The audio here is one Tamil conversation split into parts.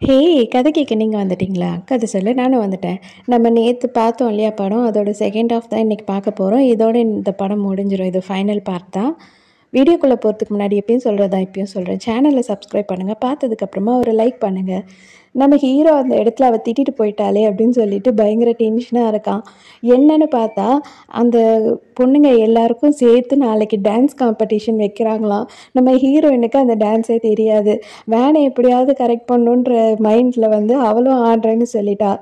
ஹே கதை கேட்க நீங்கள் வந்துட்டிங்களா? கதை சொல்ல நானும் வந்துட்டேன். நம்ம நேற்று பார்த்தோம் இல்லையா படம்? அதோட செகண்ட் ஆஃப் தான் இன்றைக்கி பார்க்க போகிறோம் இதோட இந்த படம் முடிஞ்சிடும் இது ஃபைனல் பார்ட் தான். வீடியோக்குள்ளே போகிறதுக்கு முன்னாடி எப்பயும் சொல்கிறதா இப்பயும் சொல்கிறேன் சேனலை சப்ஸ்கிரைப் பண்ணுங்கள் பார்த்ததுக்கப்புறமா ஒரு லைக் பண்ணுங்கள் நம்ம ஹீரோ அந்த இடத்துல அவள் திட்டிட்டு போயிட்டாளே அப்படின்னு சொல்லிட்டு பயங்கர டென்ஷனாக இருக்கான் என்னன்னு பார்த்தா அந்த பொண்ணுங்க எல்லாருக்கும் சேர்த்து நாளைக்கு டான்ஸ் காம்படிஷன் வைக்கிறாங்களாம். நம்ம ஹீரோயினுக்கு அந்த டான்ஸே தெரியாது. வேனை எப்படியாவது கரெக்ட் பண்ணுன்ற மைண்டில் வந்து அவளும் ஆடுறேன்னு சொல்லிட்டா.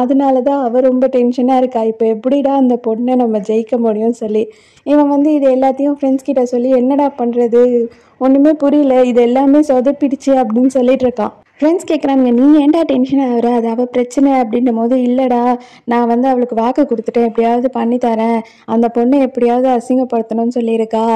அதனால தான் அவள் ரொம்ப டென்ஷனாக இருக்கா. இப்போ எப்படிடா அந்த பொண்ணை நம்ம ஜெயிக்க முடியும்னு சொல்லி. இவன் வந்து இது எல்லாத்தையும் ஃப்ரெண்ட்ஸ் கிட்ட சொல்லி என்னடா பண்ணுறது ஒன்றுமே புரியல. இது எல்லாமே சொதப்பிடுச்சு அப்படின்னு சொல்லிட்டு இருக்கான். ஃப்ரெண்ட்ஸ் கேட்குறாங்க நீ ஏன்டா டென்ஷன் ஆகிற அது அவள் பிரச்சனை. அப்படின்னும் போது இல்லைடா நான் வந்து அவளுக்கு வாக்கு கொடுத்துட்டேன். எப்படியாவது பண்ணி தரேன். அந்த பொண்ணை எப்படியாவது அசிங்கப்படுத்தணும்னு சொல்லியிருக்கா.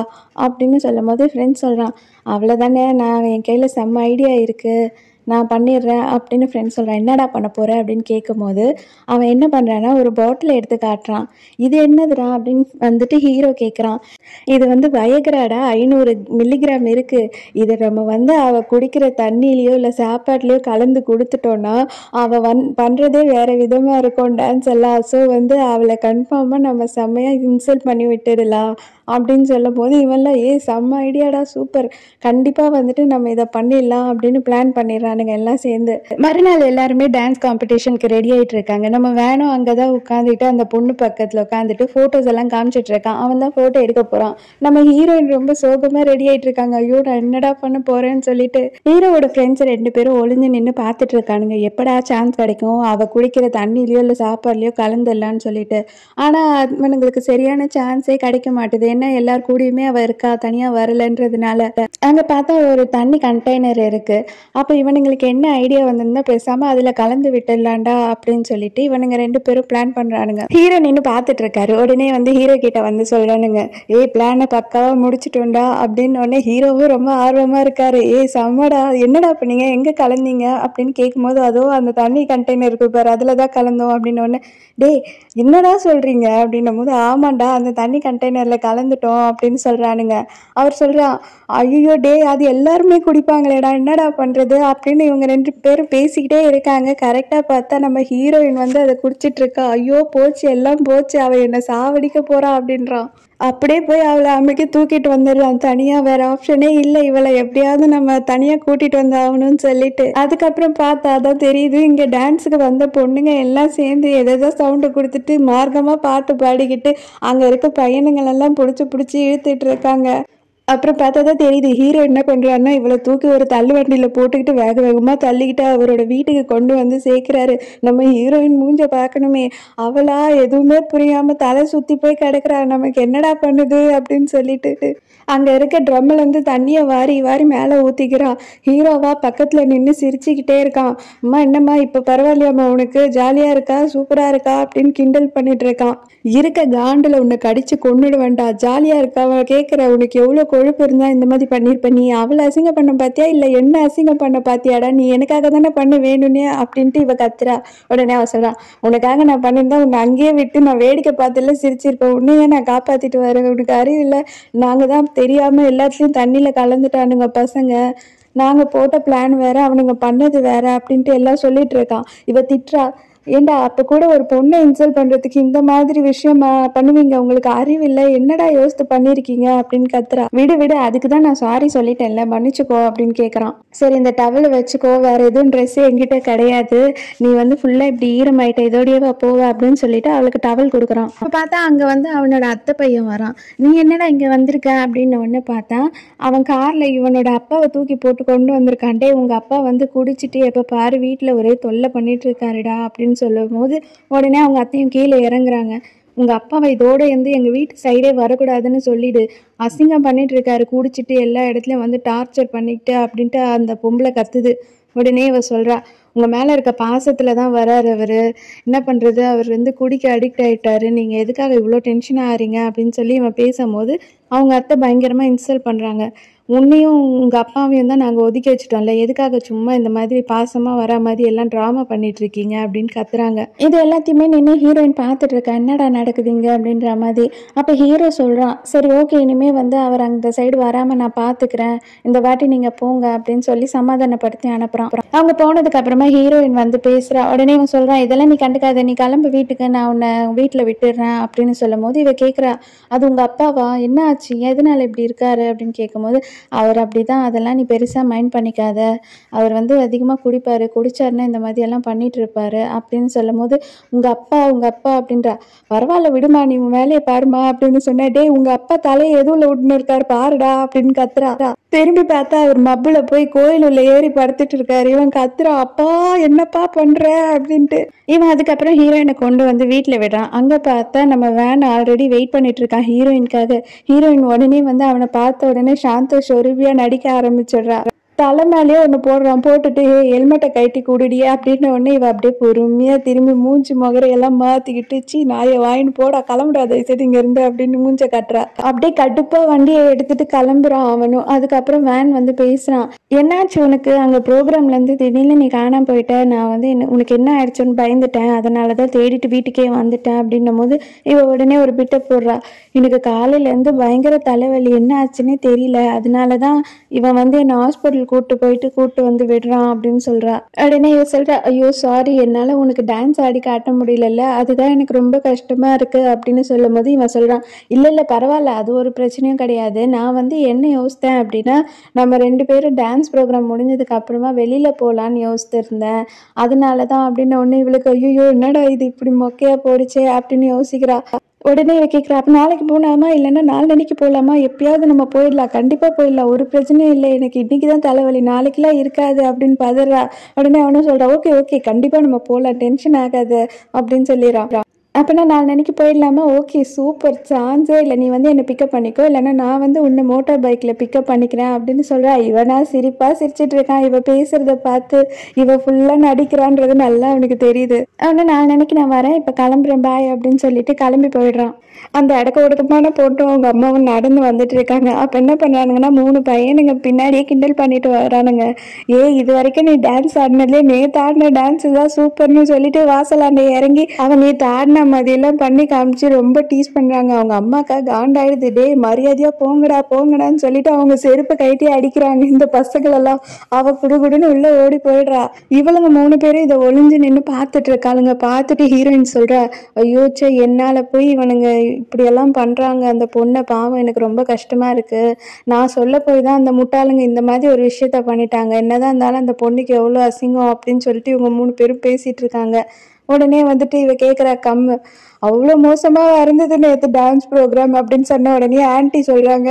அப்படின்னு சொல்லும் போது ஃப்ரெண்ட்ஸ் சொல்கிறான் அவ்வளோதானே நான் என் கையில் செம்ம ஐடியா இருக்குது நான் பண்ணிடுறேன். அப்படின்னு ஃப்ரெண்ட்ஸ் சொல்கிறான் என்னடா பண்ண போகிற அப்படின்னு கேட்கும்போது அவன் என்ன பண்ணுறான்னா ஒரு பாட்டில் எடுத்து காட்டுறான். இது என்னதுடா? அப்படின்னு வந்துட்டு ஹீரோ கேட்குறான் இது வந்து வயகராடா ஐநூறு மில்லிகிராம் இருக்குது இதை நம்ம வந்து அவள் குடிக்கிற தண்ணியிலையோ இல்லை சாப்பாட்லேயோ கலந்து கொடுத்துட்டோன்னா அவள் வந் பண்ணுறதே வேறு விதமாக இருக்கும் டான்ஸ் எல்லாம். ஸோ வந்து அவளை கன்ஃபார்மாக நம்ம செம்மையாக இன்சல்ட் பண்ணி விட்டுடலாம் அப்படின்னு சொல்லும் போது இவெல்லாம் ஏ செம்ம ஐடியாடா சூப்பர் கண்டிப்பாக வந்துட்டு நம்ம இதை பண்ணிடலாம் அப்படின்னு பிளான் பண்ணிடுறானுங்க எல்லாம் சேர்ந்து. மறுநாள் எல்லாருமே டான்ஸ் காம்படிஷனுக்கு ரெடி ஆகிட்டு இருக்காங்க நம்ம வேணும் அங்கே தான் உட்காந்துட்டு அந்த பொண்ணு பக்கத்தில் உட்காந்துட்டு ஃபோட்டோஸ் எல்லாம் காமிச்சிட்டு இருக்கான் அவன் தான் ஃபோட்டோ எடுக்க போகிறான் நம்ம ஹீரோயின் ரொம்ப சோகமாக ரெடி ஆகிட்டு இருக்காங்க ஐயோ நான் என்னடா பண்ண போகிறேன்னு சொல்லிட்டு ஹீரோவோட ஃப்ரெண்ட்ஸ் ரெண்டு பேரும் ஒளிஞ்சு நின்று பார்த்துட்டு இருக்கானுங்க எப்படா சான்ஸ் கிடைக்கும்? அவள் குடிக்கிற தண்ணிலையோ இல்லை சாப்பாடுலையோ கலந்துடலான்னு சொல்லிட்டு. ஆனால் இவனுங்களுக்கு சரியான சான்ஸே கிடைக்க மாட்டுது. ஏன்னா எல்லார் கூடயுமே அவள் இருக்கா? தனியாக வரலன்றதுனால. அங்கே பார்த்தா ஒரு தண்ணி கண்டெய்னர் இருக்குது அப்போ இவனுங்களுக்கு என்ன ஐடியா வந்திருந்தா பேசாமல் அதில் கலந்து விட்டுடலாண்டா அப்படின்னு சொல்லிட்டு இவனுங்க ரெண்டு பேரும் பிளான் பண்ணுறானுங்க ஹீரோ நின்று பார்த்துட்டு இருக்காரு உடனே வந்து ஹீரோ கிட்ட வந்து சொல்கிறானுங்க ஏய் பிளானை பக்காவாக முடிச்சிட்டோண்டா அப்படின்னு உடனே ஹீரோவும் ரொம்ப ஆர்வமாக இருக்காரு. ஏய் செம்மடா என்னடா பண்ணீங்க எங்கே கலந்தீங்க? அப்படின்னு கேட்கும்போது அதுவும் அந்த தண்ணி கண்டெய்னர் இருக்கு பாரு அதில் தான் கலந்தோம். அப்படின்னு ஒன்று டேய் என்னடா சொல்கிறீங்க அப்படின்னும் போது ஆமாண்டா அந்த தண்ணி கண்டெய்னரில் கலந்துட்டோம் அப்படின்னு சொல்கிறானுங்க அவர் சொல்கிறான் ஐயோ டே அது எல்லாருமே குடிப்பாங்களேடா என்னடா பண்ணுறது அப்படின்னு இவங்க ரெண்டு பேரும் பேசிக்கிட்டே இருக்காங்க. கரெக்டாக பார்த்தா நம்ம ஹீரோயின் வந்து அதை குடிச்சிட்டு இருக்கா. ஐயோ போச்சு எல்லாம் போச்சு அவள் என்னை சாவடிக்க போறா அப்படின்றான். அப்படியே போய் அவளை அன்னைக்கு தூக்கிட்டு வந்துடலாம் தனியாக வேற ஆப்ஷனே இல்லை. இவளை எப்படியாவது நம்ம தனியாக கூட்டிட்டு வந்தாகணும்னு சொல்லிட்டு. அதுக்கப்புறம் பார்த்தா தான் தெரியுது இங்கே டான்ஸுக்கு வந்த பொண்ணுங்க எல்லாம் சேர்ந்து எதோ சவுண்டு கொடுத்துட்டு மார்க்கமாக பாட்டு பாடிக்கிட்டு அங்கே இருக்க பையனுங்களெல்லாம் பிடிச்சி பிடிச்சி இழுத்துட்டு இருக்காங்க. அப்புறம் பார்த்தா தான் தெரியுது ஹீரோ என்ன பண்ணுறாருன்னா இவ்வளோ தூக்கி ஒரு தள்ளு வண்டியில் போட்டுக்கிட்டு வேக வேகமாக தள்ளிக்கிட்டு அவரோட வீட்டுக்கு கொண்டு வந்து சேர்க்குறாரு. நம்ம ஹீரோயின் மூஞ்ச பார்க்கணுமே. அவளா எதுவுமே புரியாமல் தலை சுற்றி போய் கிடக்குறா. நமக்கு என்னடா பண்ணுது அப்படின்னு சொல்லிட்டு. அங்கே இருக்க ட்ரம்மில் தண்ணியை வாரி வாரி மேலே ஊற்றிக்கிறான் ஹீரோவா பக்கத்தில் நின்று சிரிச்சுக்கிட்டே இருக்கான். அம்மா என்னம்மா இப்போ பரவாயில்லையாம்மா உனக்கு? ஜாலியாக இருக்கா? சூப்பராக இருக்கா? அப்படின்னு கிண்டல் பண்ணிட்டு இருக்கான். இருக்க காண்டில் உன்னை கடிச்சு கொண்டுடுவேன்டா ஜாலியாக இருக்கா அவன் கேட்குற உனக்கு எவ்வளோ கொழுப்பு இருந்தால் இந்த மாதிரி பண்ணியிருப்ப நீ அவளை அசிங்கம் பண்ண பார்த்தியா இல்லை என்ன அசிங்கம் பண்ண பார்த்தியாடா நீ எனக்காக தானே பண்ண வேணும்னே அப்படின்ட்டு இவ கத்துறா. உடனே அவன் சொல்கிறான் உனக்காக நான் பண்ணியிருந்தா உன்னை அங்கேயே விட்டு நான் வேடிக்கை பார்த்துல சிரிச்சிருப்பேன் உன்னையே நான் காப்பாற்றிட்டு வரேன். உனக்கு அறிவு இல்லை. நாங்கள் தான் தெரியாமல் எல்லாத்துலேயும் தண்ணியில் கலந்துட்டானுங்க பசங்க. நாங்கள் போட்ட பிளான் வேறு அவனுங்க பண்ணது வேறு அப்படின்ட்டு எல்லாம் சொல்லிகிட்டு இருக்கான். இவ திட்டுறா ஏண்டா அப்போ கூட ஒரு பொண்ணை இன்சல்ட் பண்ணுறதுக்கு இந்த மாதிரி விஷயம் பண்ணுவீங்க? உங்களுக்கு அறிவில்லை என்னடா யோசித்து பண்ணியிருக்கீங்க அப்படின்னு கத்துறா. விடு விடு. அதுக்கு தான் நான் சாரி சொல்லிட்டேன்ல. மன்னிச்சுக்கோ அப்படின்னு கேட்குறான் சரி இந்த டவலை வச்சுக்கோ. வேற எதுவும் ட்ரெஸ்ஸு என்கிட்ட கிடையாது. நீ வந்து ஃபுல்லாக இப்படி ஈரமாயிட்ட இதோடயவா போவ அப்படின்னு சொல்லிட்டு அவளுக்கு டவல் கொடுக்குறான். அப்போ பார்த்தா அங்கே வந்து அவனோட அத்தை பையன் வரான். நீ என்னடா இங்கே வந்திருக்க? அப்படின்னு ஒன்று பார்த்தா அவன் காரில் இவனோட அப்பாவை தூக்கி போட்டு கொண்டு வந்திருக்கான்டே உங்கள் அப்பா வந்து குடிச்சிட்டு எப்போ பாரு வீட்டில் ஒரே தொல்லை பண்ணிட்டு இருக்காருடா அப்படின்னு சொல்லும் போது உடனே அவங்க அத்தையும் கீழே இறங்குறாங்க. உங்கள் அப்பாவை இதோடு வந்து எங்கள் வீட்டு சைடே வரக்கூடாதுன்னு சொல்லிடு. அசிங்கம் பண்ணிட்டு இருக்காரு. குடிச்சிட்டு எல்லா இடத்துலையும் வந்து டார்ச்சர் பண்ணிக்கிட்டு அப்படின்ட்டு அந்த பொம்பளை கத்துது. உடனே இவ சொல்கிறா உங்கள் மேலே இருக்க பாசத்தில் தான் வராரு அவர். என்ன பண்ணுறது அவர் வந்து குடிக்க அடிக்ட் ஆகிட்டாரு நீங்கள் எதுக்காக இவ்வளோ டென்ஷன் ஆகிறீங்க அப்படின்னு சொல்லி இவன் பேசும்போது அவங்க அத்தை பயங்கரமாக இன்சல்ட் பண்ணுறாங்க உன்னையும் உங்கள் அப்பாவையும் தான் நாங்கள் ஒதுக்கி வச்சுட்டோம்ல. எதுக்காக சும்மா இந்த மாதிரி பாசமாக வர மாதிரி எல்லாம் ட்ராமா பண்ணிட்டு இருக்கீங்க அப்படின்னு கத்துறாங்க. இது எல்லாத்தையுமே நின்று ஹீரோயின் பார்த்துட்டு இருக்கா. என்னடா நடக்குதுங்க அப்படின்ற மாதிரி. அப்போ ஹீரோ சொல்கிறான் சரி ஓகே இனிமேல் வந்து அவர் அந்த சைடு வராமல் நான் பார்த்துக்கிறேன். இந்த வாட்டி நீங்கள் போங்க அப்படின்னு சொல்லி சமாதானப்படுத்தி அனுப்புகிறான் அவங்க போனதுக்கு அப்புறமா ஹீரோயின் வந்து பேசுகிறா உடனே இவன் சொல்கிறான் இதெல்லாம் நீ கண்டுக்காத. நீ கிளம்பு வீட்டுக்கு. நான் உன்னை வீட்டில் விட்டுடுறேன் அப்படின்னு சொல்லும் போது இவ கேட்குறா அது உங்கள் அப்பாவா? என்ன ஆச்சு? எதனால் இப்படி இருக்காரு? அப்படின்னு கேட்கும்போது அவர் அப்படி தான் அதெல்லாம் நீ பெருசாக மைண்ட் பண்ணிக்காத. அவர் வந்து அதிகமாக குடிப்பார் குடிச்சாருன்னா இந்த மாதிரி எல்லாம் பண்ணிட்டு இருப்பாரு அப்படின்னு சொல்லும் போது உங்கள் அப்பா உங்கள் அப்பா அப்படின்றா. பரவாயில்ல விடுமா நீ உன் வேலையை பாருமா அப்படின்னு சொன்னேன் டே உங்கள் அப்பா தலையை எதுவும் விட்டுன்னு இருக்காரு பாருடா அப்படின்னு கத்துறா. திரும்பி பார்த்தா அவர் மப்புல போய் கோயில் உள்ள ஏறி படுத்துட்டு இருக்காரு. இவன் கத்துறா அப்பா என்னப்பா பண்ற? அப்படின்ட்டு. இவன் அதுக்கப்புறம் ஹீரோயினை கொண்டு வந்து வீட்டில் விடுறான். அங்கே பார்த்தா நம்ம வேன் ஆல்ரெடி வெயிட் பண்ணிட்டு இருக்கான் ஹீரோயினுக்காக ஹீரோயின் உடனே வந்து அவனை பார்த்த உடனே சாந்தோஷ் சொருபியா நடிக்க ஆரம்பிச்சிடுறா. தலை மேலேயே ஒன்று போடுறான். போட்டுட்டு ஹெல்மெட்டை கட்டி கூடுடியே அப்படின்ன உடனே இவ அப்படியே பொறுமையாக திரும்பி மூஞ்சி முகரையெல்லாம் மாற்றிக்கிட்டு சி நாயை வாங்கின்னு போடா கிளம்பிடாத சரி இங்கேருந்து அப்படின்னு மூஞ்ச கட்டுறா. அப்படியே கடுப்பாக வண்டியை எடுத்துட்டு கிளம்புறான் அவனும். அதுக்கப்புறம் வேன் வந்து பேசுகிறான் என்னாச்சு உனக்கு? அங்கே ப்ரோக்ராம்லேருந்து திடீர்னு நீ காணாம போயிட்ட. நான் வந்து என்ன உனக்கு என்ன ஆயிடுச்சுன்னு பயந்துட்டேன். அதனால தான் தேடிட்டு வீட்டுக்கே வந்துட்டேன். அப்படின்னும் போது இவ உடனே ஒரு பிட்டை போடுறா. எனக்கு காலையிலேருந்து பயங்கர தலைவலி. என்ன ஆச்சுன்னே தெரியல. அதனால தான் இவன் வந்து என்னை ஹாஸ்பிட்டல் கூட்டு போயிட்டு கூட்டு வந்து விடுறான் அப்படின்னு சொல்றா. உடனே இவ சொல்றா ஐயோ சாரி என்னால உனக்கு டான்ஸ் ஆடி காட்ட முடியலல்ல. அதுதான் எனக்கு ரொம்ப கஷ்டமா இருக்கு அப்படின்னு சொல்லும் போது இவன் சொல்றான் இல்ல இல்ல பரவாயில்ல அது ஒரு பிரச்சனையும் கிடையாது. நான் வந்து என்ன யோசித்தேன் அப்படின்னா நம்ம ரெண்டு பேரும் டான்ஸ் ப்ரோக்ராம் முடிஞ்சதுக்கு அப்புறமா வெளியில போகலான்னு யோசித்திருந்தேன். அதனால தான் அப்படின்னு ஒன்று இவளுக்கு ஐயோ என்னடா இது இப்படி மொக்கையா போடுச்சே அப்படின்னு யோசிக்கிறா. உடனே இவ கேட்குறா அப்போ நாளைக்கு போகலாமா இல்லைன்னா நாளன்னைக்கு போகலாமா எப்பயாவது நம்ம போயிடலாம். கண்டிப்பாக போயிடலாம். ஒரு பிரச்சனையும் இல்லை. எனக்கு இன்னைக்கு தான் தலைவலி. நாளைக்கெல்லாம் இருக்காது அப்படின்னு பதறா. உடனே அவனும் சொல்கிறான் ஓகே ஓகே. கண்டிப்பாக நம்ம போகலாம் டென்ஷன் ஆகாது அப்படின்னு சொல்லிடுறான் அப்போனா நாளைக்கு போயிடலாமா? ஓகே சூப்பர் சான்ஸே இல்லை. நீ வந்து என்னை பிக்கப் பண்ணிக்கோ. இல்லைன்னா நான் வந்து உன்னை மோட்டார் பைக்கில் பிக்கப் பண்ணிக்கிறேன் அப்படின்னு சொல்கிறா இவனா சிரிப்பாக சிரிச்சிட்டு இருக்கான் இவன் பேசுகிறத பார்த்து இவன் ஃபுல்லாக நடிக்கிறான்றது நல்லா அவனுக்கு தெரியுது. அவனை நாளைக்கு நான் வரேன். இப்போ கிளம்புறேன். பாய் அப்படின்னு சொல்லிட்டு கிளம்பி போயிடுறான். அந்த இடக்க ஒடுக்கமான போட்டும் அவங்க அம்மாவும் நடந்து வந்துட்டு இருக்காங்க. அப்போ என்ன பண்ணுறானுங்கன்னா மூணு பையனுங்க பின்னாடியே கிண்டல் பண்ணிட்டு வரானுங்க. ஏ இது வரைக்கும் நீ டான்ஸ் ஆடினதுலேயே நேற்று ஆடின டான்ஸ் தான் சூப்பர்னு சொல்லிட்டு வாசலாண்ட இறங்கி அவன் நேற்று ஆடின மாதிரியெல்லாம் பண்ணி காமிச்சு ரொம்ப டீஸ் பண்ணுறாங்க அவங்க அம்மாக்கா காண்டாயிடுது டே மரியாதையாக போங்கடா போங்கடான்னு சொல்லிட்டு அவங்க செருப்பை கைட்டி அடிக்கிறாங்க. இந்த பசங்களெல்லாம் அவ குடுகுடுன்னு உள்ளே ஓடி போயிடுறா. இவளுங்க மூணு பேரும் இதை ஒளிஞ்சு நின்று பார்த்துட்டு இருக்காளுங்க. பார்த்துட்டு ஹீரோயின் சொல்கிறா ஐயோ சே என்னால் போய் இவனுங்க இப்படியெல்லாம் பண்ணுறாங்க அந்த பொண்ணை பாவம் எனக்கு ரொம்ப கஷ்டமாக இருக்குது நான் சொல்ல போய் தான் அந்த முட்டாளுங்க இந்த மாதிரி ஒரு விஷயத்த பண்ணிட்டாங்க. என்னதான் இருந்தாலும் அந்த பொண்ணுக்கு எவ்வளோ அசிங்கம் அப்படின்னு சொல்லிட்டு இவங்க மூணு பேரும் பேசிகிட்டு இருக்காங்க. உடனே வந்துட்டு இவ கேட்குறா கம்மு. அவ்வளோ மோசமாக இருந்தது நேற்று டான்ஸ் ப்ரோக்ராம் அப்படின்னு சொன்ன உடனே ஆன்ட்டி சொல்கிறாங்க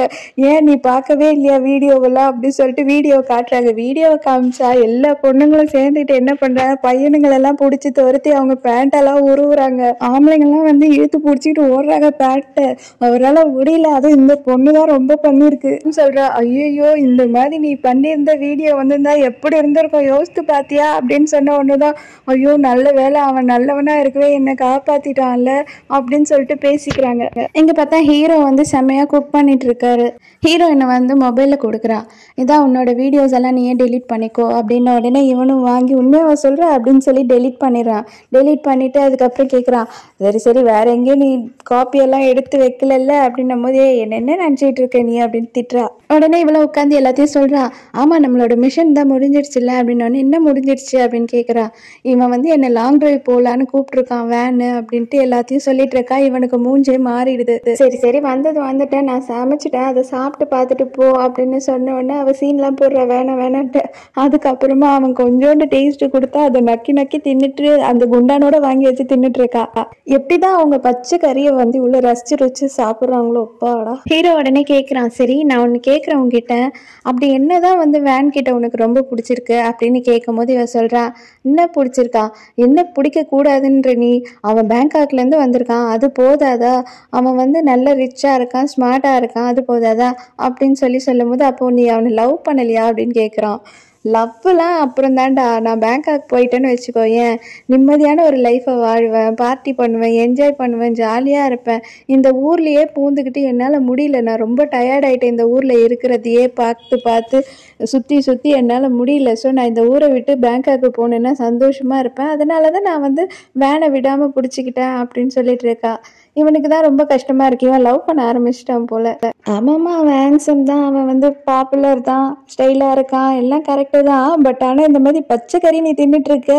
ஏன் நீ பார்க்கவே இல்லையா வீடியோவெல்லாம்? அப்படின்னு சொல்லிட்டு வீடியோ காட்டுறாங்க. வீடியோவை காமிச்சா எல்லா பொண்ணுங்களும் சேர்ந்துக்கிட்டு என்ன பண்ணுறாங்க பையனுங்களெல்லாம் பிடிச்சி துரத்தி அவங்க பேண்ட்டெல்லாம் உருவுறாங்க. ஆம்பளைங்கள்லாம் வந்து இழுத்து பிடிச்சிக்கிட்டு ஓடுறாங்க பேண்ட்டை அவரால் முடியல. அதுவும் இந்த பொண்ணு தான் ரொம்ப பண்ணியிருக்கு சொல்கிறா ஐயோ இந்த மாதிரி நீ பண்ணியிருந்த வீடியோ வந்திருந்தா எப்படி இருந்திருக்கும்? யோசித்து பார்த்தியா? அப்படின்னு சொன்ன ஒன்று தான் ஐயோ நல்ல வேலை அவன் நல்லவனாக இருக்கவே என்னை காப்பாற்றிட்டான்ல அப்படின்னு சொல்லிட்டு பேசிக்கிறாங்க. இங்க பார்த்தா ஹீரோ வந்து செம்மையா குக் பண்ணிட்டு இருக்காரு ஹீரோயினை வந்து மொபைல்ல கொடுக்குறா. இதான் உன்னோட வீடியோஸ் எல்லாம் நீயே டெலீட் பண்ணிக்கோ. அப்படின்னு உடனே இவனும் வாங்கி உண்மையாவா சொல்ற? அப்படின்னு சொல்லி டெலிட் பண்ணிடுறான் டெலிட் பண்ணிட்டு அதுக்கப்புறம் கேட்குறான் சரி சரி வேற எங்கேயும் நீ காப்பி எல்லாம் எடுத்து வைக்கலல்ல? அப்படின்னும் போது என்ன என்ன நினச்சிட்டு இருக்க நீ? அப்படின்னு திட்டுறா. உடனே இவ்வளோ உட்காந்து எல்லாத்தையும் சொல்றான் ஆமா நம்மளோட மிஷன் தான் முடிஞ்சிருச்சுல அப்படின்னு என்ன முடிஞ்சிருச்சு அப்படின்னு கேட்குறா இவன் வந்து என்னை லாங் டிரைவ் போகலான்னு கூப்பிட்டுருக்கான் வேனு அப்படின்ட்டு எல்லாத்தையும் சொல்லிட்டு இருக்கா. இவனுக்கு மூஞ்சே மாறிடுது. சரி சரி வந்தது வந்துட்டேன். நான் சமைச்சிட்டேன். அதை சாப்பிட்டு பார்த்துட்டு போ அப்படின்னு சொன்ன உடனே அவ சீன்லாம் போடுற. வேணாம் வேணான்ட்டு. அதுக்கப்புறமா அவன் கொஞ்சோண்டு டேஸ்ட் கொடுத்தா அதை நக்கி நக்கி தின்னுட்டு அந்த குண்டானோட வாங்கி வச்சு தின்னுட்டு இருக்கா. எப்படிதான் அவங்க பச்சை கறியை வந்து உள்ள ரசிச்சு ருச்சு சாப்பிட்றாங்களோ அப்பாடா. ஹீரோ உடனே கேட்குறான் சரி நான் ஒன்று கேட்குறேன் உங்ககிட்ட அப்படி என்னதான் வந்து வேன் கிட்ட உனக்கு ரொம்ப பிடிச்சிருக்கு அப்படின்னு கேட்கும்போது இவன் சொல்றா என்ன பிடிச்சிருக்கா? என்ன பிடிக்க கூடாதுன்ற நீ? அவன் பேங்காக்லேருந்து வந்திருக்கான். அது போதாதா? அவன் வந்து நல்ல ரிச்சாக இருக்கான் ஸ்மார்ட்டாக இருக்கான் அது போதாதா? அப்படின்னு சொல்லி சொல்லும்போது அப்போ நீ அவனை லவ் பண்ணலையா அப்படின்னு கேட்குறான் லவ்லாம் அப்புறம் தான்டா நான் பேங்காக் போயிட்டேன்னு வச்சுக்கோ ஏன் நிம்மதியான ஒரு லைஃப்பை வாழ்வேன் பார்ட்டி பண்ணுவேன் என்ஜாய் பண்ணுவேன் ஜாலியாக இருப்பேன். இந்த ஊர்லேயே பூந்துக்கிட்டு என்னால் முடியல. நான் ரொம்ப டயர்டாயிட்டேன் இந்த ஊரில் இருக்கிறதையே பார்த்து பார்த்து சுற்றி சுற்றி என்னால் முடியல. ஸோ நான் இந்த ஊரை விட்டு பேங்காக்கு போனேன்னா சந்தோஷமாக இருப்பேன். அதனால தான் நான் வந்து வேனை விடாமல் பிடிச்சிக்கிட்டேன் அப்படின்னு சொல்லிட்டு இருக்கா. இவனுக்கு தான் ரொம்ப கஷ்டமாக இருக்கு. இவன் லவ் பண்ண ஆரம்பிச்சிட்டான் போல. ஆமாம்மா அவன் ஹேண்ட்ஸம் தான். அவன் வந்து பாப்புலர் தான். ஸ்டைலாக இருக்கான். எல்லாம் கரெக்டு தான். பட் ஆனால் இந்த மாதிரி பச்சை கறி நீ தின்னுட்டு இருக்க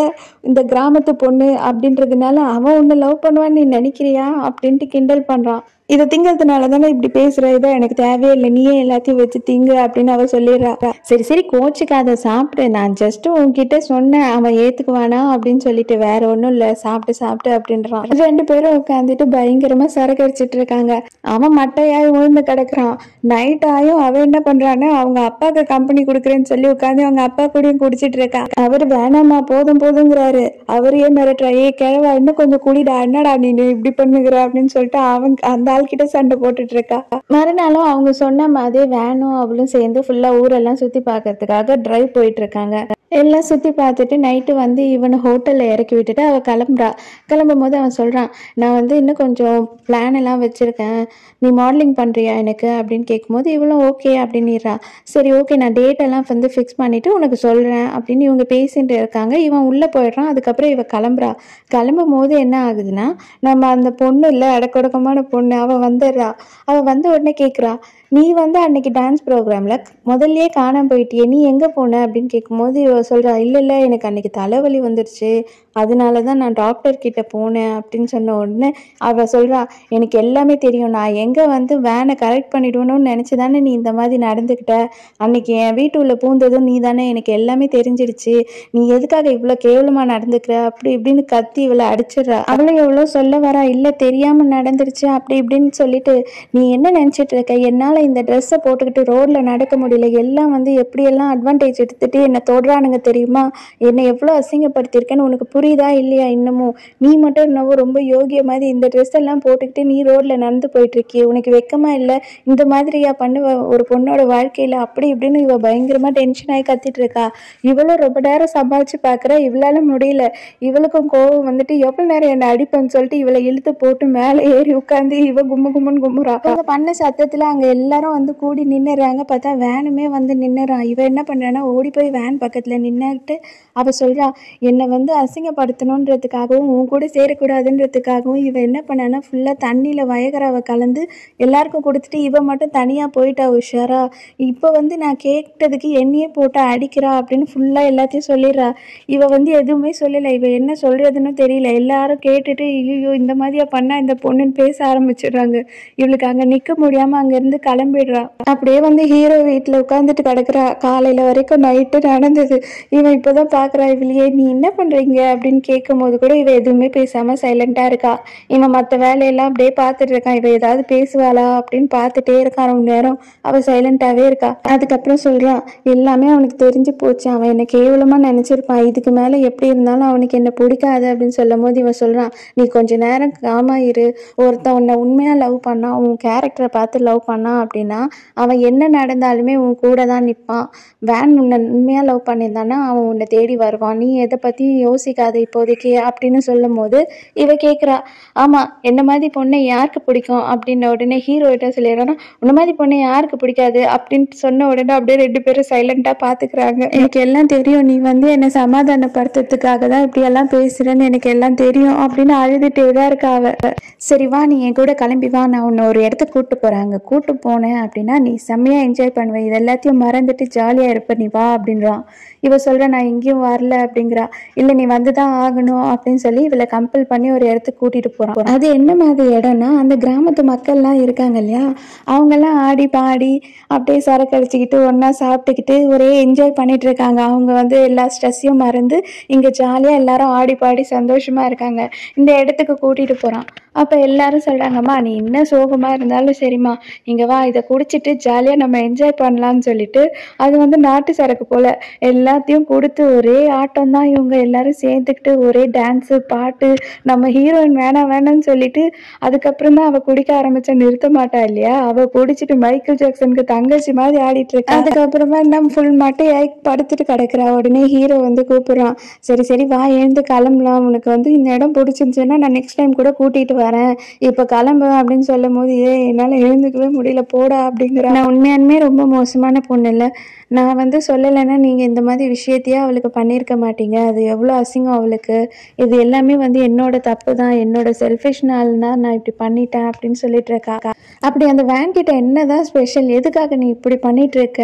இந்த கிராமத்து பொண்ணு அப்படின்றதுனால அவன் உன்னை லவ் பண்ணுவான்னு நீ நினைக்கிறியா? அப்படின்ட்டு கிண்டல் பண்ணுறான் இதை திங்கிறதுனால தானே இப்படி பேசுற? இதோ எனக்கு தேவையே இல்லை. நீயே எல்லாத்தையும் வச்சு திங்கு அப்படின்னு அவ சொல்லிடுறா. சரி சரி கோச்சுக்காத. சாப்பிடு. நான் ஜஸ்ட் உன்கிட்ட சொன்னேன். அவன் ஏத்துக்குவானா அப்படின்னு சொல்லிட்டு வேற ஒன்றும் இல்லை. சாப்பிட்டு சாப்பிட்டு அப்படின்றான். ரெண்டு பேரும் உட்காந்துட்டு பயங்கரமா சரகரிச்சிட்டு இருக்காங்க. அவன் மட்டையாய் உழுந்து கிடக்குறான். நைட் ஆயும் அவன் என்ன பண்றான்னு அவங்க அப்பாவுக்கு கம்பெனி கொடுக்குறேன்னு சொல்லி உட்காந்து அவங்க அப்பா கூடயும் குடிச்சிட்டு இருக்கான் அவர் வேணாமா போதும் போதுங்கிறாரு. அவரையே மிரட்டுறா ஏ கிழவா இன்னும் கொஞ்சம் குடிடா. என்னடா நீ இப்படி பண்ணுகிற? அப்படின்னு சொல்லிட்டு அவங்க அந்த ஆள்கிட்ட சண்டை போட்டுட்டு இருக்கா மறுநாளும் அவங்க சொன்ன மாதிரி வேணும் அவளும் சேர்ந்து ஃபுல்லா ஊரெல்லாம் சுத்தி பார்க்கறதுக்காக டிரைவ் போயிட்டு இருக்காங்க எல்லாம் சுற்றி பார்த்துட்டு நைட்டு வந்து இவனை ஹோட்டலில் இறக்கி விட்டுட்டு அவள் கிளம்புறா. கிளம்பும் போது அவன் சொல்கிறான் நான் வந்து இன்னும் கொஞ்சம் பிளான் எல்லாம் வச்சுருக்கேன். நீ மாடலிங் பண்ணுறியா எனக்கு? அப்படின்னு கேட்கும்போது இவளும் ஓகே அப்படின்னுறா. சரி ஓகே நான் டேட்டெல்லாம் வந்து ஃபிக்ஸ் பண்ணிவிட்டு உனக்கு சொல்கிறேன் அப்படின்னு இவங்க பேசிட்டு இருக்காங்க. இவன் உள்ளே போயிடுறான். அதுக்கப்புறம் இவன் கிளம்புறா. கிளம்பும் போது என்ன ஆகுதுன்னா நம்ம அந்த பொண்ணு இல்லை அடக்கொடக்கமான பொண்ணு அவள் வந்துடுறா. அவள் வந்த உடனே கேட்குறா நீ வந்து அன்னைக்கு டான்ஸ் ப்ரோக்ராமில் முதல்லையே காணாம போயிட்டியே நீ எங்கே போன அப்படின்னு கேட்கும்போது இவ சொல்கிறா இல்லை இல்லை எனக்கு அன்னைக்கு தலைவலி வந்துடுச்சு அதனால தான் நான் டாக்டர் கிட்ட போனேன் அப்படின்னு சொன்ன உடனே அவள் சொல்கிறா எனக்கு எல்லாமே தெரியும். நான் எங்கே வந்து வேனை கரெக்ட் பண்ணிடணும்னு நினச்சி தானே நீ இந்த மாதிரி நடந்துக்கிட்ட அன்னைக்கு என் வீட்டு உள்ள பூந்ததும் நீ தானே எனக்கு எல்லாமே தெரிஞ்சிடுச்சு. நீ எதுக்காக இவ்வளோ கேவலமாக நடந்துக்கிற? அப்படி இப்படின்னு கத்தி இவளை அடிச்சிடுறா. அவளை எவ்வளோ சொல்ல வரா? இல்லை தெரியாமல் நடந்துருச்சு. அப்படி இப்படின்னு சொல்லிட்டு நீ என்ன நினச்சிட்டு இருக்க? என்னால் என்னால் இந்த ட்ரெஸ்ஸை போட்டுக்கிட்டு ரோட்டில் நடக்க முடியல. எல்லாம் வந்து எப்படியெல்லாம் அட்வான்டேஜ் எடுத்துகிட்டு என்னை தொடுறானுங்க தெரியுமா? என்னை எவ்வளோ அசிங்கப்படுத்தியிருக்கேன்னு உனக்கு புரியுதா இல்லையா இன்னமும்? நீ மட்டும் என்னவோ ரொம்ப யோகிய மாதிரி இந்த ட்ரெஸ் எல்லாம் போட்டுக்கிட்டு நீ ரோட்டில் நடந்து போயிட்டுருக்கிய. உனக்கு வெக்கமாக இல்லை? இந்த மாதிரியா பண்ணுவ ஒரு பொண்ணோட வாழ்க்கையில்? அப்படி இப்படின்னு இவள் பயங்கரமாக டென்ஷன் ஆகி கத்திட்டு இருக்கா. இவளும் ரொம்ப நேரம் சமாளித்து பார்க்குறா இவளால முடியல. இவளுக்கும் கோவம் வந்துட்டு எவ்வளோ நேரம் என்னை அடிப்பேன்னு சொல்லிட்டு இவளை இழுத்து போட்டு மேலே ஏறி உட்காந்து இவ கும்மு கும்முன்னு கும்முறா. அவங்க பண்ண சத்தத்தில் அங்கே எல்லாரும் வந்து கூடி நின்னுறாங்க. பார்த்தா வேனுமே வந்து நின்னுறான் இவன் என்ன பண்ணுறான்னா ஓடி போய் வேன் பக்கத்தில் நின்றுட்டு அவள் சொல்கிறா என்னை வந்து அசிங்கப்படுத்தணுன்றதுக்காகவும் உன் கூட சேரக்கூடாதுன்றதுக்காகவும் இவன் என்ன பண்ணான்னா ஃபுல்லாக தண்ணியில் வயகராவை கலந்து எல்லாருக்கும் கொடுத்துட்டு இவன் மட்டும் தனியாக போயிட்டா உஷாரா. இப்போ வந்து நான் கேட்டதுக்கு என்னையே போட்டு அடிக்கிறா அப்படின்னு ஃபுல்லாக எல்லாத்தையும் சொல்லிடுறா. இவள் வந்து எதுவுமே சொல்லலை. இவள் என்ன சொல்கிறதுன்னு தெரியல. எல்லாரும் கேட்டுட்டு ஐயோ இந்த மாதிரியா பண்ணால் இந்த பொண்ணுன்னு பேச ஆரம்பிச்சிடுறாங்க. இவளுக்கு அங்கே நிற்க முடியாமல் அங்கேருந்து கிளம்பிடுறா. அப்படியே வந்து ஹீரோ வீட்டில் உட்காந்துட்டு கிடக்குறா. காலையில் வரைக்கும் நைட்டு நடந்தது. இவன் இப்போதான் பார்க்குறா இவளையே நீ என்ன பண்ணுறீங்க அப்படின்னு கேட்கும் போது கூட இவன் எதுவுமே பேசாமல் சைலண்ட்டாக இருக்கா. இவன் மற்ற வேலையெல்லாம் அப்படியே பார்த்துட்டு இருக்கான். இவன் ஏதாவது பேசுவாளா அப்படின்னு பார்த்துட்டே இருக்கான் ரொம்ப நேரம் அவள் சைலண்ட்டாகவே இருக்கா. அதுக்கப்புறம் சொல்கிறான் எல்லாமே அவனுக்கு தெரிஞ்சு போச்சு. அவன் என்னை கேவலமாக நினச்சிருப்பான். இதுக்கு மேலே எப்படி இருந்தாலும் அவனுக்கு என்ன பிடிக்காது. அப்படின்னு சொல்லும் போது இவன் சொல்கிறான் நீ கொஞ்ச நேரம் காமா இரு. ஒருத்தன் உன்னை உண்மையாக லவ் பண்ணா உன் கேரக்டரை பார்த்து லவ் பண்ணா அப்படின்னா அவன் என்ன நடந்தாலுமே உன் கூட தான் நிற்பான் வேன் உன்னை உண்மையாக லவ் பண்ணியிருந்தானா அவன் உன்னை தேடி வருவான். நீ எதை பற்றியும் யோசிக்காத இப்போதைக்கு அப்படின்னு சொல்லும் போது இவ கேட்குறா ஆமாம் என்ன மாதிரி பொண்ணை யாருக்கு பிடிக்கும்? அப்படின்ன உடனே ஹீரோயிட்ட சொல்லிடுறான்னா உன்ன மாதிரி பொண்ணை யாருக்கு பிடிக்காது? அப்படின்னு சொன்ன உடனே அப்படியே ரெண்டு பேரும் சைலண்ட்டாக பார்த்துக்கிறாங்க எனக்கு எல்லாம் தெரியும். நீ வந்து என்னை சமாதானப்படுத்துறதுக்காக தான் இப்படியெல்லாம் பேசுகிறேன்னு எனக்கு எல்லாம் தெரியும் அப்படின்னு அழுதுட்டே தான் இருக்கா அவ. சரி வா நீ என் கூட கிளம்பி வா. நான் உன்னை ஒரு இடத்துக்கு கூட்டு போகிறாங்க கூட்டு போனேன் அப்படின்னா நீ செம்மையாக என்ஜாய் பண்ணுவேன் இது எல்லாத்தையும் மறந்துட்டு ஜாலியாக இருப்ப. நீ வா அப்படின்றான். இவ சொல்கிற நான் எங்கேயும் வரல அப்படிங்கிறா. இல்லை நீ வந்து தான் ஆகணும் அப்படின்னு சொல்லி இவளை கம்பல் பண்ணி ஒரு இடத்துக்கு கூட்டிகிட்டு போகிறான் அது என்ன மாதிரி இடம்னா அந்த கிராமத்து மக்கள்லாம் இருக்காங்க இல்லையா? அவங்கெல்லாம் ஆடி பாடி அப்படியே சரக்கு அடிச்சுக்கிட்டு ஒன்றா சாப்பிட்டுக்கிட்டு ஒரே என்ஜாய் பண்ணிட்டு இருக்காங்க. அவங்க வந்து எல்லா ஸ்ட்ரெஸ்ஸையும் மறந்து இங்கே ஜாலியாக எல்லாரும் ஆடி பாடி சந்தோஷமாக இருக்காங்க. இந்த இடத்துக்கு கூட்டிகிட்டு போகிறான் அப்போ எல்லாரும் சொல்கிறாங்கம்மா நீ என்ன சோகமாக இருந்தாலும் சரிம்மா. இங்கே வா இதை குடிச்சிட்டு ஜாலியாக நம்ம என்ஜாய் பண்ணலாம்னு சொல்லிட்டு அது வந்து நாட்டு சரக்கு போல். எல்லாத்தையும் கொடுத்து ஒரே ஆட்டம் தான் இவங்க எல்லாரும் சேர்ந்துக்கிட்டு ஒரே டான்ஸு பாட்டு நம்ம ஹீரோயின் வேணாம் வேணாம்னு சொல்லிட்டு அதுக்கப்புறம் தான் அவள் குடிக்க ஆரம்பிச்சா நிறுத்த மாட்டா இல்லையா? அவள் குடிச்சிட்டு மைக்கேல் ஜாக்சனுக்கு தங்கச்சி மாதிரி ஆடிட்டு இருக்கா. அதுக்கப்புறமா நம்ம ஃபுல் மட்டையாய் படுத்துட்டு கிடக்குறா. உடனே ஹீரோ வந்து கூப்பிடுறான். சரி சரி வா எழுந்து கிளம்பலாம். உனக்கு வந்து இந்த இடம் பிடிச்சிருந்துச்சுன்னா நான் நெக்ஸ்ட் டைம் கூட கூட்டிகிட்டு வரேன். இப்போ கிளம்பு அப்படின்னு சொல்லும் போது ஏ என்னால் எழுந்துக்கவே முடியல போ போடா அப்படிங்கிற. நான் உண்மையானுமே ரொம்ப மோசமான பொண்ணு இல்லை நான் வந்து சொல்லலைன்னா நீங்கள் இந்த மாதிரி விஷயத்தையே அவளுக்கு பண்ணியிருக்க மாட்டீங்க. அது எவ்வளோ அசிங்கம் அவளுக்கு. இது எல்லாமே வந்து என்னோட தப்பு தான். என்னோட செல்ஃபிஷ்னால நான் இப்படி பண்ணிட்டேன் அப்படின்னு சொல்லிட்டு இருக்கா. அப்படி அந்த வேன் கிட்ட என்னதான் ஸ்பெஷல் எதுக்காக நீ இப்படி பண்ணிட்டு இருக்க?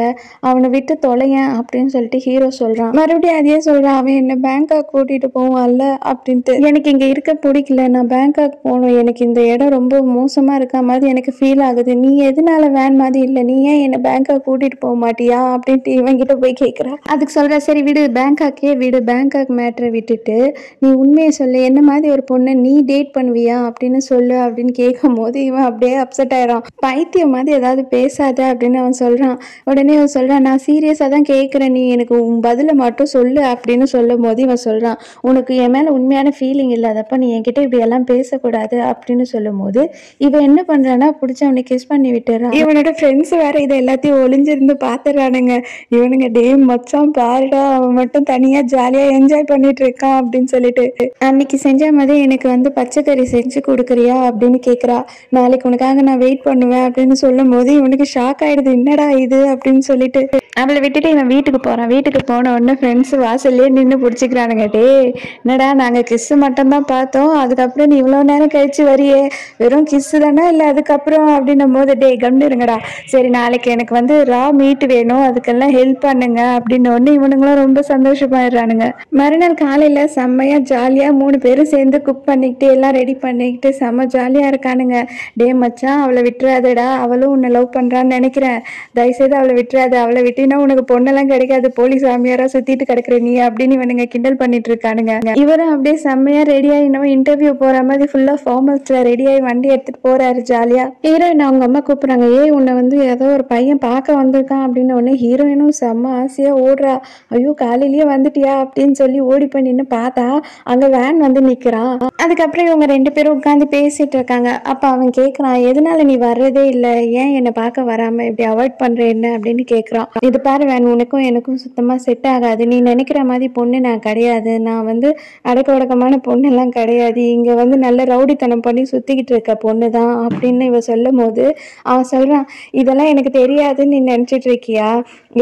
அவனை விட்டு தொலையேன் அப்படின்னு சொல்லிட்டு ஹீரோ சொல்கிறான் மறுபடியும் அதையே சொல்கிறான் அவன் என்ன பேங்காக் கூட்டிகிட்டு போவான்ல அப்படின்ட்டு. எனக்கு இங்கே இருக்க பிடிக்கல. நான் பேங்காக் போகணும். எனக்கு இந்த இடம் ரொம்ப மோசமாக இருக்க மாதிரி எனக்கு ஃபீல் ஆகுது. நீ எதுனா வேன் மாதிரி இல்லை. நீ ஏன் என்ன பேங்காக் கூட்டிட்டு போக மாட்டியா? அப்படின்ட்டு இவன் கிட்ட போய் கேட்குறா அதுக்கு சொல்ற சரி விடு பேங்காக்கே விடு. பேங்காக் மேட்ரை விட்டுட்டு நீ உண்மையை சொல்லு. என்ன மாதிரி ஒரு பொண்ணை நீ டேட் பண்ணுவியா? அப்படின்னு சொல்லு அப்படின்னு கேட்கும் போது இவன் அப்படியே அப்செட் ஆயிடும் பைத்தியம் மாதிரி ஏதாவது பேசாத அப்படின்னு அவன் சொல்றான். உடனே அவன் சொல்றான் நான் சீரியஸாக தான் கேட்குறேன் நீ எனக்கு உன் பதிலை மட்டும் சொல்லு அப்படின்னு சொல்லும் போது இவன் சொல்றான் உனக்கு என் மேல உண்மையான ஃபீலிங் இல்லாதப்ப நீ என்கிட்ட இப்படி எல்லாம் பேசக்கூடாது அப்படின்னு சொல்லும் போது இவன் என்ன பண்ணுறான்னா பிடிச்ச அவனை கிஸ் பண்ணி விட்டுற இவனோட ஃப்ரெண்ட்ஸ் வேற இதை எல்லாத்தையும் ஒளிஞ்சிருந்து பாத்துறானுங்க. இவனுங்க டே மச்சான் பாருடா அவன் மட்டும் தனியா ஜாலியா என்ஜாய் பண்ணிட்டு இருக்கான் அப்படின்னு சொல்லிட்டு. அன்னைக்கு செஞ்ச மாதிரி எனக்கு வந்து பச்சைக்கறி செஞ்சு கொடுக்குறியா? அப்படின்னு கேக்குறா. நாளைக்கு உனக்காக நான் வெயிட் பண்ணுவேன் அப்படின்னு சொல்லும் போது இவனுக்கு ஷாக் ஆயிடுது. என்னடா இது? அப்படின்னு சொல்லிட்டு. அவளை விட்டுட்டு இவன் வீட்டுக்கு போறான். வீட்டுக்கு போன உடனே ஃப்ரெண்ட்ஸ் வாசல்லே நின்று பிடிச்சிக்கிறானுங்க. டே என்னடா நாங்க கிஸ் மட்டும்தான் பார்த்தோம். அதுக்கப்புறம் நீ இவ்வளவு நேரம் கழிச்சு வரியே? வெறும் கிஸ் தானே? இல்லை அதுக்கப்புறம்? அப்படின்னும் போது டே கம்னு சரி நாளைக்கு எனக்கு வந்து ரா மீட் வேணும். அதுக்கெல்லாம் ஹெல்ப் பண்ணுங்க அப்படின்னு ஒன்று இவனுங்களும் ரொம்ப சந்தோஷமாயிடுறானுங்க. மறுநாள் காலையில் செம்மையாக ஜாலியாக மூணு பேரும் சேர்ந்து குக் பண்ணிக்கிட்டு எல்லாம் ரெடி பண்ணிக்கிட்டு செம்ம ஜாலியாக இருக்கானுங்க. டே மச்சான் அவளை விட்டுறாதடா. அவளும் உன்னை லவ் பண்ணுறான்னு நினைக்கிறேன். தயவுசெய்து அவளை விட்டுறாது. அவளை விட்டினா உனக்கு பொண்ணெல்லாம் கிடைக்காது. போலீஸ் சாமியாராக சுத்திட்டு கிடக்குற நீ அப்படின்னு இவனுங்க கிண்டல் பண்ணிட்டு இருக்கானுங்க. இவரும் அப்படியே செம்மையா ரெடியாகி நம்ம இன்டர்வியூ போற மாதிரி ஃபுல்லா ஃபார்மல்ஸில் ரெடியாகி வண்டி எடுத்துட்டு போறாரு ஜாலியா ஹீரோயின் அவங்க அம்மா கூப்பிட்றாங்க. ஏய் உன்னை வந்து ஏதோ ஒரு பையன் பார்க்க வந்திருக்கான் அப்படின்னு உடனே ஹீரோயினும் செம்ம ஆசையாக ஓடுறா. ஐயோ காலையிலேயே வந்துட்டியா அப்படின்னு சொல்லி ஓடி போய் நின்று பார்த்தா அங்க வேன் வந்து நிக்கிறான். அதுக்கப்புறம் இவங்க ரெண்டு பேரும் உட்காந்து பேசிட்டு இருக்காங்க. அப்ப அவன் கேட்குறான் எதனால நீ வர்றதே இல்லை? ஏன் என்னை பார்க்க வராம இப்படி அவாய்ட் பண்ணுற என்ன? அப்படின்னு கேட்குறான் இது பாரு வேன் உனக்கும் எனக்கும் சுத்தமா செட் ஆகாது. நீ நினைக்கிற மாதிரி பொண்ணு நான் கிடையாது. நான் வந்து அடக்க ஒடக்கமான பொண்ணெல்லாம் கிடையாது. இங்க வந்து நல்ல ரவுடித்தனம் பண்ணி சுத்திக்கிட்டு இருக்க பொண்ணு தான் அப்படின்னு இவ சொல்லும் போது அவன் சொல்கிறான் இதெல்லாம் எனக்கு தெரியாதுன்னு நீ நினச்சிட்டு இருக்கியா?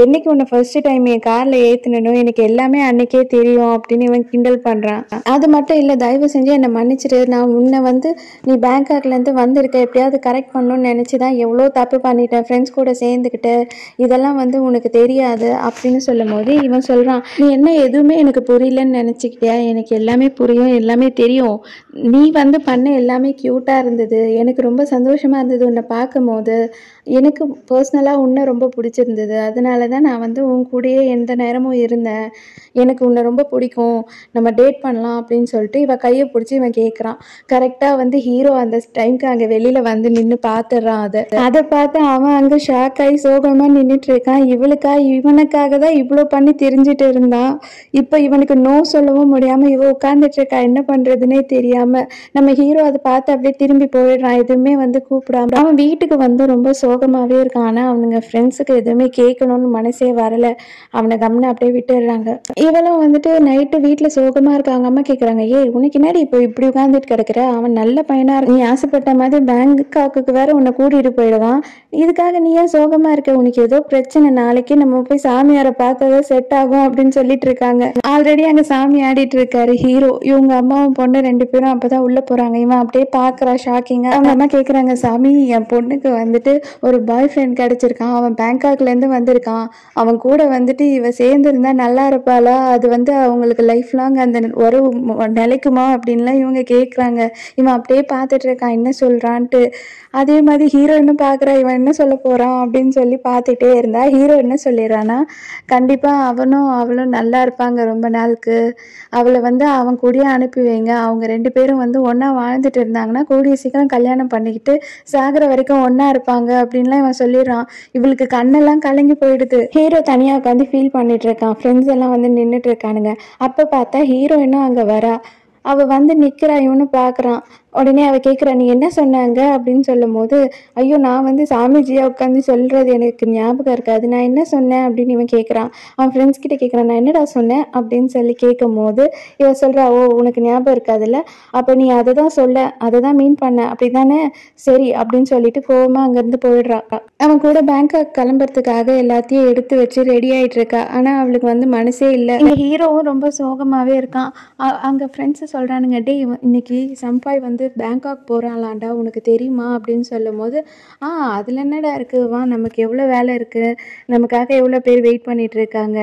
என்னைக்கு உன்னை ஃபர்ஸ்ட் டைம் என் காரில் ஏற்றுனனும் எனக்கு எல்லாமே அன்னைக்கே தெரியும் அப்படின்னு இவன் கிண்டல் பண்ணுறான் அது மட்டும் இல்லை தயவு செஞ்சு என்னை மன்னிச்சிடு நான் உன்னை வந்து நீ பேங்காக்லேருந்து வந்திருக்க எப்படியாவது கரெக்ட் பண்ணணும்னு நினச்சி தான் எவ்வளோ தப்பு பண்ணிட்டேன் ஃப்ரெண்ட்ஸ் கூட சேர்ந்துக்கிட்டு இதெல்லாம் வந்து உனக்கு தெரியாது அப்படின்னு சொல்லும் போது இவன் சொல்கிறான் நீ என்ன எதுவுமே எனக்கு புரியலன்னு நினச்சிக்கிட்டியா? எனக்கு எல்லாமே புரியும் எல்லாமே தெரியும். நீ வந்து பண்ண எல்லாமே க்யூட்டாக இருந்தது. எனக்கு ரொம்ப சந்தோஷமாக இருந்தது உன்னை பார்க்கும் போது எனக்கு பர்சனலாக உன்னை ரொம்ப பிடிச்சிருந்தது. அதனால தான் நான் வந்து உன் கூடயே எந்த நேரமும் இருந்தேன். எனக்கு உன்னை ரொம்ப பிடிக்கும். நம்ம டேட் பண்ணலாம் அப்படின்னு சொல்லிட்டு இவன் கையை பிடிச்சி இவன் கேட்குறான் கரெக்டாக வந்து ஹீரோ அந்த டைம்க்கு அங்கே வெளியில் வந்து நின்று பார்த்துடுறான் அதை. அதை பார்த்து அவன் அங்கே ஷாக் ஆகி சோகமாக நின்றுட்டு இருக்கான். இவளுக்கா இவனுக்காக தான் இவ்வளோ பண்ணி தெரிஞ்சுட்டு இருந்தான். இப்போ இவனுக்கு நோ சொல்லவும் முடியாமல் இவ உட்காந்துட்டு இருக்கா. என்ன பண்ணுறதுனே தெரியாமல் நம்ம ஹீரோ அதை பார்த்து அப்படியே திரும்பி போயிடுறான். எதுவுமே வந்து கூப்பிடாம அவன் வீட்டுக்கு வந்து ரொம்ப சோகமாகவே இருக்கான். ஆனால் அவனுங்க ஃப்ரெண்ட்ஸுக்கு எதுவுமே கேட்கணும்னு மனசே வரல. அவனை கம்னு அப்படியே விட்டுடுறாங்க. இவளும் வந்துட்டு நைட்டு வீட்டில் சோகமாக இருக்காங்க. அம்மா கேட்குறாங்க ஏய் உனக்கு என்னடி இப்போ இப்படி உட்காந்துட்டு கிடக்குற? அவன் நல்ல பையனாக இருக்கு. நீ ஆசைப்பட்ட மாதிரி காக்குக்கு வேற உன்னை கூட்டிட்டு போயிடுவான். இதுக்காக நீ ஏன் சோகமா இருக்க? உனக்கு ஏதோ பிரச்சனை. நாளைக்கு நம்ம போய் சாமியாரை பார்த்தா செட் ஆகும் அப்படின்னு சொல்லிட்டு இருக்காங்க. ஆல்ரெடி அங்க சாமி ஆடிட்டு இருக்காரு ஹீரோ இவங்க அம்மாவும் பொண்ணு ரெண்டு பேரும் அப்போதான் உள்ளே போறாங்க. இவன் அப்படியே பாக்குறா ஷாக்கிங்காக அவங்க அம்மா கேட்குறாங்க சாமி என் பொண்ணுக்கு வந்துட்டு ஒரு பாய் ஃப்ரெண்ட் கிடச்சிருக்கான். அவன் பேங்காக்ல இருந்து வந்திருக்கான். அவன் கூட வந்துட்டு இவ சேர்ந்துருந்தா நல்லா இருப்பாளா? அது வந்து அவங்களுக்கு லைஃப் லாங் அந்த உறவு நிலைக்குமா அப்படின்லாம் இவங்க கேட்குறாங்க இவன் அப்படியே பார்த்துட்டு இருக்கான். என்ன சொல்றான்ட்டு. அதே மாதிரி ஹீரோயினும் பார்க்குறா. இவன் என்ன சொல்ல போகிறான் அப்படின்னு சொல்லி பார்த்துட்டே இருந்தா ஹீரோ என்ன சொல்லிடுறான்னா கண்டிப்பாக அவனும் அவளும் நல்லா இருப்பாங்க ரொம்ப நாளுக்கு. அவளை வந்து அவன் கூடயே அனுப்பி வைங்க. அவங்க ரெண்டு பேரும் வந்து ஒன்றா வாழ்ந்துட்டு இருந்தாங்கன்னா கூடிய சீக்கிரம் கல்யாணம் பண்ணிக்கிட்டு சாகிற வரைக்கும் ஒன்றா இருப்பாங்க. அப்படின்லாம் இவன் சொல்லிடுறான். இவளுக்கு கண்ணெல்லாம் கலங்கி போயிடுது. ஹீரோ தனியாக உட்காந்து ஃபீல் பண்ணிட்டு இருக்கான். ஃப்ரெண்ட்ஸ் எல்லாம் வந்து நின்றுட்டு இருக்கானுங்க. அப்போ பார்த்தா ஹீரோயினும் அங்கே வரா. அவள் வந்து நிற்கிறா இவனு பார்க்குறான். உடனே அவள் கேட்குற நீ என்ன சொன்னாங்க? அப்படின்னு சொல்லும் போது ஐயோ நான் வந்து சாமிஜியாக உட்காந்து சொல்கிறது எனக்கு ஞாபகம் இருக்காது. நான் என்ன சொன்னேன்? அப்படின்னு இவன் கேட்குறான் அவன் ஃப்ரெண்ட்ஸ் கிட்ட கேட்குறான் நான் என்னடா சொன்னேன்? அப்படின்னு சொல்லி கேட்கும் போது இவன் சொல்கிறா ஓ உனக்கு ஞாபகம் இருக்காதுல்ல? அப்போ நீ அதை தான் சொல்ல அதை தான் மீன் பண்ண. அப்படி தானே சரி அப்படின்னு சொல்லிட்டு கோவமாக அங்கேருந்து போயிடுறாக்கா அவன் கூட பேங்காக் கிளம்புறதுக்காக எல்லாத்தையும் எடுத்து வச்சு ரெடி ஆகிட்டு இருக்கா. ஆனால் அவளுக்கு வந்து மனசே இல்லை. இந்த ஹீரோவும் ரொம்ப சோகமாகவே இருக்கான். அ- அங்கே ஃப்ரெண்ட்ஸு சொல்கிறானுங்க டே இன்னைக்கு சம்பாய் வந்து பேங்காக் போகிறாளாண்டா உனக்கு தெரியுமா? அப்படின்னு சொல்லும் போது ஆ அதில் என்னடா இருக்குது வா நமக்கு எவ்வளோ வேலை இருக்குது நமக்காக எவ்வளோ பேர் வெயிட் பண்ணிகிட்ருக்காங்க இருக்காங்க?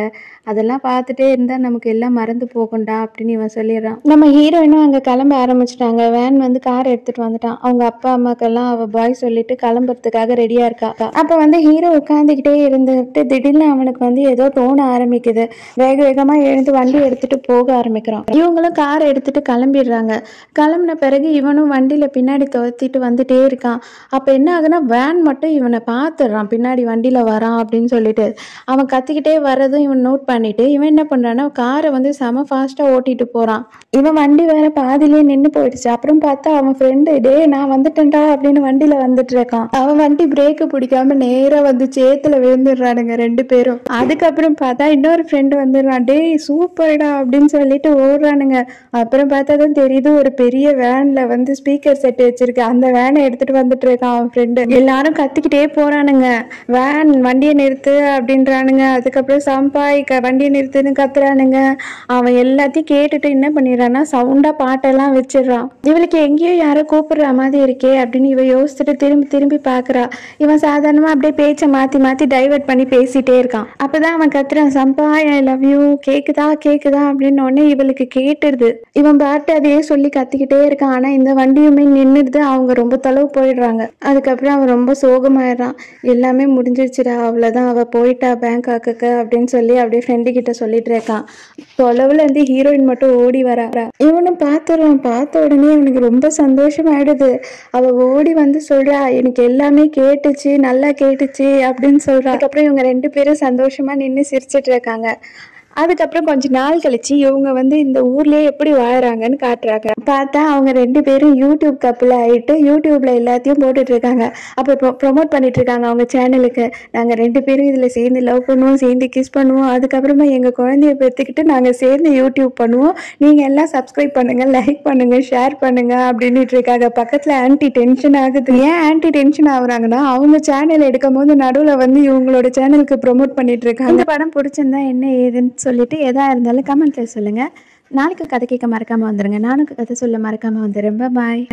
அதெல்லாம் பார்த்துட்டே இருந்தால் நமக்கு எல்லாம் மறந்து போகும்டா அப்படின்னு இவன் சொல்லிடுறான். நம்ம ஹீரோயினும் அங்கே கிளம்ப ஆரம்பிச்சிட்டாங்க. வேன் வந்து கார் எடுத்துகிட்டு வந்துட்டான். அவங்க அப்பா அம்மாக்கெல்லாம் அவள் பாய் சொல்லிட்டு கிளம்புறதுக்காக ரெடியாக இருக்கா. அப்போ வந்து ஹீரோ உட்காந்துக்கிட்டே இருந்துட்டு திடீர்னு அவனுக்கு வந்து ஏதோ தோண ஆரம்பிக்குது. வேக வேகமாக எழுந்து வண்டி எடுத்துகிட்டு போக ஆரம்பிக்கிறான். இவங்களும் கார் எடுத்துகிட்டு கிளம்பிடுறாங்க. கிளம்புன பிறகு இவன் இவனும் வண்டியில் பின்னாடி துரத்திட்டு வந்துட்டே இருக்கான். அப்போ என்ன ஆகுனா வேன் மட்டும் இவனை பார்த்துடுறான் பின்னாடி வண்டியில் வரான் அப்படின்னு சொல்லிட்டு. அவன் கத்திக்கிட்டே வர்றதும் இவன் நோட் பண்ணிட்டு இவன் என்ன பண்ணுறான்னா காரை வந்து செம ஃபாஸ்ட்டாக ஓட்டிட்டு போகிறான் இவன் வண்டி வேற பாதிலே நின்று போயிடுச்சு. அப்புறம் பார்த்தா அவன் ஃப்ரெண்டு டே நான் வந்துட்டேன்டா அப்படின்னு வண்டியில் வந்துட்டு இருக்கான். அவன் வண்டி பிரேக்கு பிடிக்காம நேராக வந்து சேத்துல விழுந்துடுறானுங்க ரெண்டு பேரும். அதுக்கப்புறம் பார்த்தா இன்னொரு ஃப்ரெண்டு வந்துடுறான். டேய் சூப்பர்டா அப்படின்னு சொல்லிட்டு ஓடுறானுங்க. அப்புறம் பார்த்தா தான் தெரியுது ஒரு பெரிய வேனில் வந்து ஸ்பீக்கர் செட் வச்சிருக்கு. அந்த வேனை எடுத்துட்டு வந்துட்டு இருக்கான் அவன் ஃப்ரெண்டு எல்லாரும் கத்திக்கிட்டே போறானுங்க. வேன் வண்டியை நிறுத்து அப்படின்றானுங்க. அதுக்கப்புறம் சம்பாய் க வண்டியை நிறுத்துன்னு கத்துறானுங்க. அவன் எல்லாத்தையும் கேட்டுட்டு என்ன பண்ணிடுறான்னா சவுண்டா பாட்டெல்லாம் வச்சிடுறான். இவளுக்கு எங்கேயோ யாரோ கூப்பிடுற மாதிரி இருக்கே அப்படின்னு இவ யோசிச்சுட்டு திரும்பி திரும்பி பாக்குறா. இவன் சாதாரணமா அப்படியே பேச்சை மாத்தி மாத்தி டைவர்ட் பண்ணி பேசிட்டே இருக்கான். அப்பதான் அவன் கத்துறான் சம்பாய் ஐ லவ் யூ கேக்குதா கேக்குதா? அப்படின்னு உடனே இவளுக்கு கேட்டுருது. இவன் பாட்டு அதையே சொல்லி கத்திக்கிட்டே இருக்கான். ஆனா இந்த வண்டியுமே நின்றுடுது அவங்க ரொம்ப தொலைவு போயிடுறாங்க. அதுக்கப்புறம் அவன் ரொம்ப சோகமாயிடுறான். எல்லாமே முடிஞ்சிருச்சுடா அவ்வளோதான் அவள் போயிட்டா பேங்காக்கு அப்படின்னு சொல்லி அப்படியே ஃப்ரெண்டு கிட்ட சொல்லிட்டு இருக்கான். தொலைவில் இருந்து ஹீரோயின் மட்டும் ஓடி வரா. இவனும் பார்த்துடுறான் பார்த்த உடனே இவனுக்கு ரொம்ப சந்தோஷமாயிடுது. அவள் ஓடி வந்து சொல்றா எனக்கு எல்லாமே கேட்டுச்சு நல்லா கேட்டுச்சு அப்படின்னு சொல்றா. அதுக்கப்புறம் இவங்க ரெண்டு பேரும் சந்தோஷமா நின்று சிரிச்சிட்டு இருக்காங்க. அதுக்கப்புறம் கொஞ்ச நாள் கழிச்சு இவங்க வந்து இந்த ஊர்லயே எப்படி வாழறாங்கன்னு காட்டுறாங்க. பார்த்தா அவங்க ரெண்டு பேரும் யூடியூப் கப்பில் ஆயிட்டு யூடியூப்ல எல்லாத்தையும் போட்டுட்டு இருக்காங்க. அப்போ ப்ரொமோட் பண்ணிட்டு இருக்காங்க அவங்க சேனலுக்கு நாங்க ரெண்டு பேரும் இதுல சேர்ந்து லவ் பண்ணுவோம் சேர்ந்து கிஸ் பண்ணுவோம். அதுக்கப்புறமா எங்க குழந்தைய பெற்றுக்கிட்டு நாங்க சேர்ந்து யூடியூப் பண்ணுவோம். நீங்க எல்லாம் சப்ஸ்கிரைப் பண்ணுங்க லைக் பண்ணுங்க ஷேர் பண்ணுங்க அப்படின்னுட்டு இருக்காங்க. பக்கத்துல ஆன்டி டென்ஷன் ஆகுது. ஏன் ஆன்டி டென்ஷன் ஆகுறாங்கன்னா அவங்க சேனல் எடுக்கும் போது நடுவுல வந்து இவங்களோட சேனலுக்கு ப்ரொமோட் பண்ணிட்டு இருக்காங்க. இந்த படம் பிடிச்சிருந்தா என்ன ஏதுன்னு சொல்லிவிட்டு எதா இருந்தாலும் கமெண்ட்ல சொல்லுங்கள் நாளைக்கு கதை கேட்க மறக்காமல் வந்துடுங்க நானும் கதை சொல்ல மறக்காமல் வந்துடுறேன். பாய்